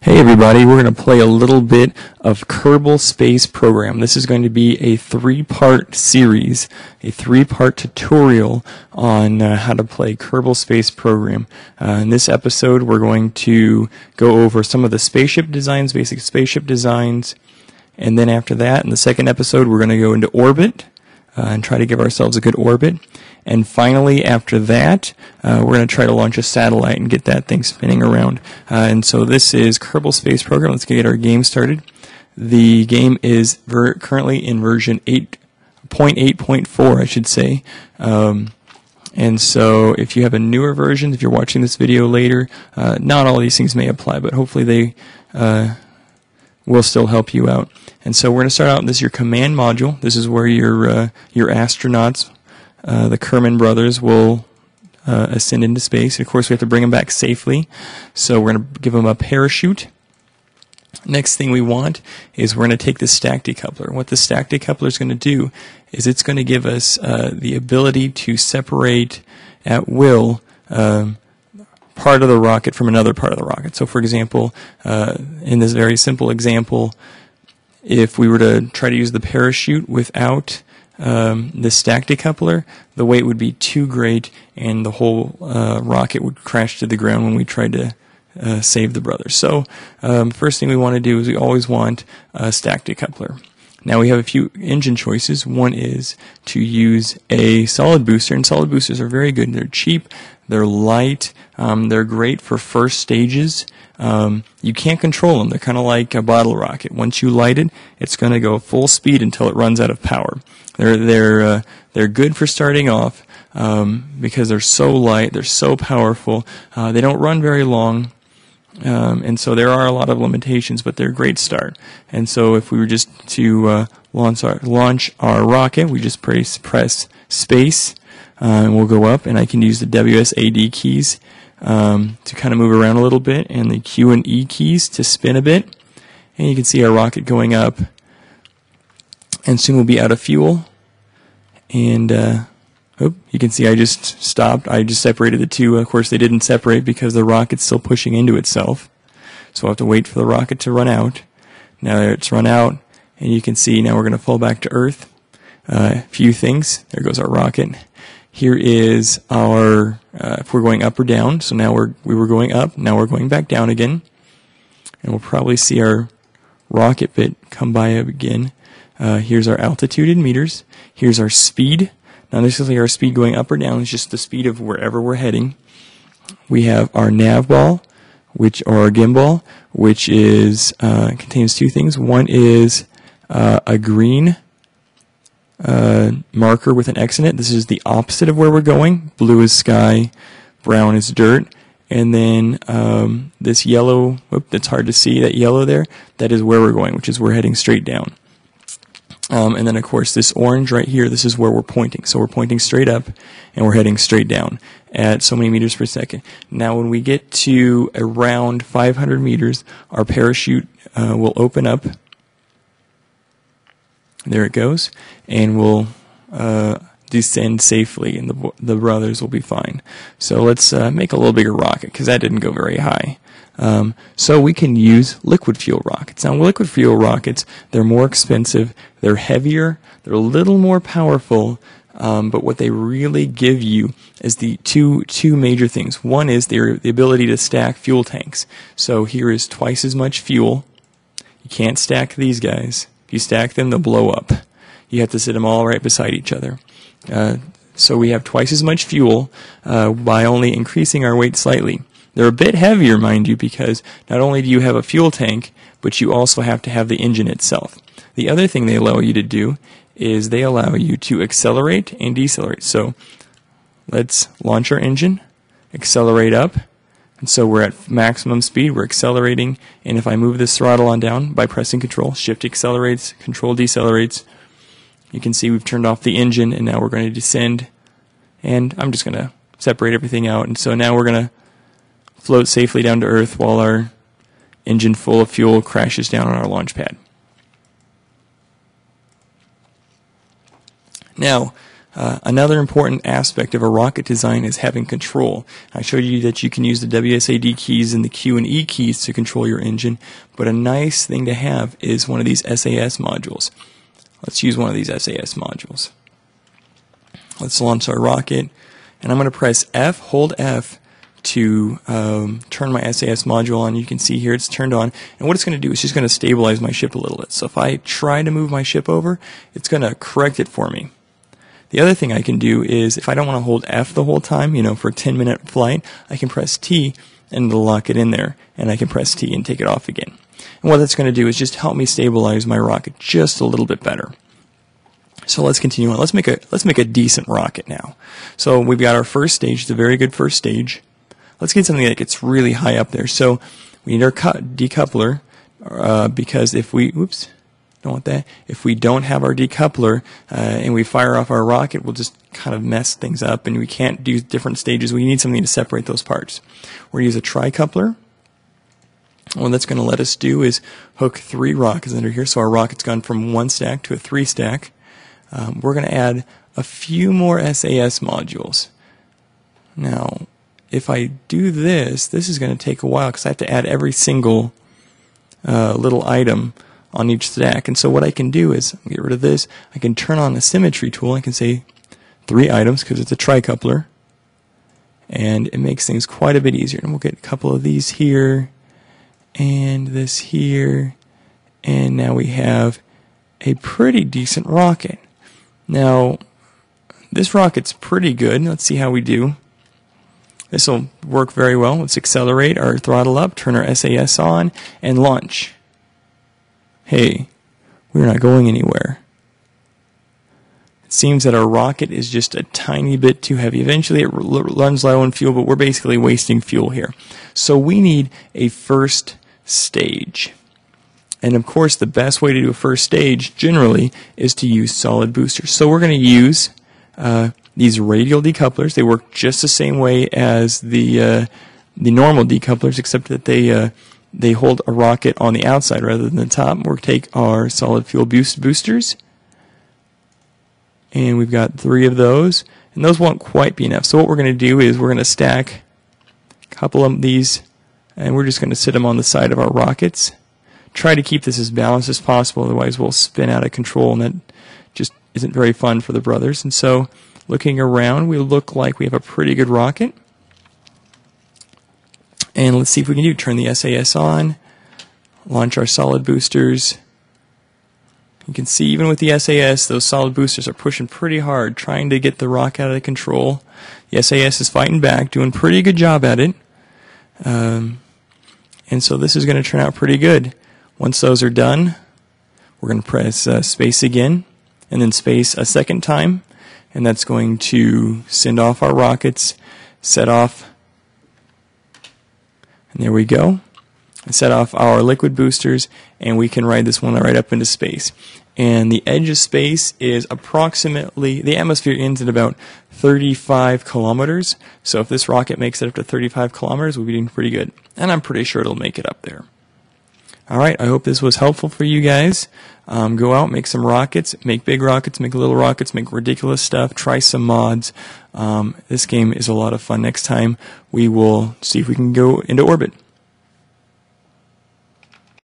Hey everybody, we're going to play a little bit of Kerbal Space Program. This is going to be a three-part series, a three-part tutorial on uh, how to play Kerbal Space Program. Uh, in this episode, we're going to go over some of the spaceship designs, basic spaceship designs, and then after that, in the second episode, we're going to go into orbit uh, and try to give ourselves a good orbit. And finally, after that, uh, we're going to try to launch a satellite and get that thing spinning around. Uh, and so this is Kerbal Space Program. Let's get our game started. The game is ver- currently in version 8.8.4, I should say. Um, and so if you have a newer version, if you're watching this video later, uh, not all these things may apply, but hopefully they uh, will still help you out. And so we're going to start out. This is your command module. This is where your uh, your astronauts uh, the Kerman brothers will uh, ascend into space. Of course, we have to bring them back safely, so we're going to give them a parachute. Next thing we want is we're going to take the stack decoupler. What the stack decoupler is going to do is it's going to give us uh, the ability to separate at will um, part of the rocket from another part of the rocket. So, for example, uh, in this very simple example, if we were to try to use the parachute without um, the stack decoupler, the weight would be too great, and the whole uh, rocket would crash to the ground when we tried to uh, save the brothers. So, um, first thing we want to do is we always want a stack decoupler. Now we have a few engine choices. One is to use a solid booster, and solid boosters are very good. They're cheap, they're light, um, they're great for first stages. Um, you can't control them. They're kind of like a bottle rocket. Once you light it, it's going to go full speed until it runs out of power. They're they're uh, they're good for starting off um, because they're so light, they're so powerful. Uh, they don't run very long. Um, and so there are a lot of limitations, but they're a great start. And so if we were just to uh, launch our launch our rocket, we just press press space, uh, and we'll go up. And I can use the WSAD keys um, to kind of move around a little bit, and the Q and E keys to spin a bit. And you can see our rocket going up and soon we'll be out of fuel. And uh, oh, you can see I just stopped. I just separated the two. Of course, they didn't separate because the rocket's still pushing into itself. So I'll have to wait for the rocket to run out. Now it's run out, and you can see now we're going to fall back to Earth. A uh, few things. There goes our rocket. Here is our, uh, if we're going up or down. So now we're, we were going up. Now we're going back down again. And we'll probably see our rocket bit come by again. Uh, here's our altitude in meters. Here's our speed. Not necessarily our speed going up or down, it's just the speed of wherever we're heading. We have our nav ball, which or our gimbal, which is uh, contains two things. One is uh, a green uh, marker with an X in it. This is the opposite of where we're going. Blue is sky, brown is dirt. And then um, this yellow, whoop, that's hard to see, that yellow there, that is where we're going, which is we're heading straight down. Um, and then, of course, this orange right here, this is where we're pointing. So we're pointing straight up and we're heading straight down at so many meters per second. Now, when we get to around 500 meters, our parachute uh, will open up. There it goes. And we'll uh, descend safely, and the, the brothers will be fine. So let's uh, make a little bigger rocket because that didn't go very high. Um, so we can use liquid fuel rockets. Now, liquid fuel rockets, they're more expensive, they're heavier, they're a little more powerful, um, but what they really give you is the two two major things. One is their the ability to stack fuel tanks. So here is twice as much fuel. You can't stack these guys. If you stack them, they'll blow up. You have to sit them all right beside each other. Uh, so we have twice as much fuel uh, by only increasing our weight slightly. They're a bit heavier, mind you, because not only do you have a fuel tank, but you also have to have the engine itself. The other thing they allow you to do is they allow you to accelerate and decelerate. So let's launch our engine, accelerate up, and so we're at maximum speed, we're accelerating, and if I move this throttle on down by pressing control, shift accelerates, control decelerates, you can see we've turned off the engine and now we're going to descend. And I'm just going to separate everything out. And so now we're going to float safely down to Earth while our engine full of fuel crashes down on our launch pad. Now, Uh, another important aspect of a rocket design is having control. I showed you that you can use the WSAD keys and the Q and E keys to control your engine, but a nice thing to have is one of these SAS modules. Let's use one of these SAS modules. Let's launch our rocket, and I'm going to press F, hold F to um, turn my SAS module on. You can see here it's turned on. And what it's going to do is just going to stabilize my ship a little bit. So if I try to move my ship over, it's going to correct it for me. The other thing I can do is if I don't want to hold F the whole time, you know, for a 10 minute flight, I can press T and it'll lock it in there and I can press T and take it off again. And what that's going to do is just help me stabilize my rocket just a little bit better. So let's continue on. Let's make a let's make a decent rocket now. So we've got our first stage. It's a very good first stage. Let's get something that gets really high up there. So we need our decoupler uh, because if we oops don't want that. If we don't have our decoupler uh, and we fire off our rocket, we'll just kind of mess things up and we can't do different stages. We need something to separate those parts. We're going to use a tricoupler. What that's going to let us do is hook three rockets under here. So our rocket's gone from one stack to a three stack. Um, we're going to add a few more SAS modules. Now, if I do this, this is going to take a while because I have to add every single uh, little item on each stack. And so what I can do is get rid of this. I can turn on the symmetry tool. I can say three items because it's a tricoupler. And it makes things quite a bit easier. And we'll get a couple of these here and this here. And now we have a pretty decent rocket. Now, this rocket's pretty good. Let's see how we do. This will work very well. Let's accelerate our throttle up, turn our SAS on, and launch hey, we're not going anywhere. It seems that our rocket is just a tiny bit too heavy. Eventually it runs low on fuel, but we're basically wasting fuel here. So we need a first stage. And of course, the best way to do a first stage generally is to use solid boosters. So we're going to use uh, these radial decouplers. They work just the same way as the uh, the normal decouplers, except that they uh, they hold a rocket on the outside rather than the top. We'll take our solid fuel boost boosters, and we've got three of those, and those won't quite be enough. So what we're going to do is we're going to stack a couple of these, and we're just going to sit them on the side of our rockets. Try to keep this as balanced as possible, otherwise we'll spin out of control, and that just isn't very fun for the brothers. And so, looking around, we look like we have a pretty good rocket. And let's see if we can do turn the SAS on, launch our solid boosters. You can see even with the SAS, those solid boosters are pushing pretty hard, trying to get the rock out of control. The SAS is fighting back, doing pretty good job at it. Um, and so this is going to turn out pretty good. Once those are done, we're going to press uh, space again, and then space a second time, and that's going to send off our rockets, set off there we go. set off our liquid boosters, and we can ride this one right up into space. And the edge of space is approximately, the atmosphere ends at about 35 kilometers. So if this rocket makes it up to 35 kilometers, we'll be doing pretty good. And I'm pretty sure it'll make it up there. All right, I hope this was helpful for you guys. Um, go out, make some rockets, make big rockets, make little rockets, make ridiculous stuff, try some mods. Um, this game is a lot of fun. Next time, we will see if we can go into orbit.